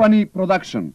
Company Production.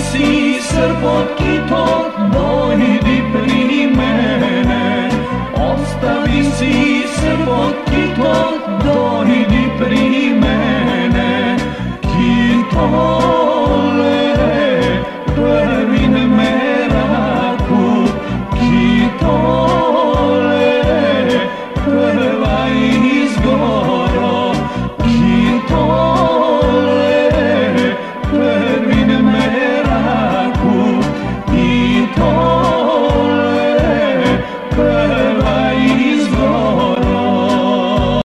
si srbot kitot dojdi pri mene. Ostavi si srbot kitot dojdi pri mene. Kitole prvin meraku Kitole.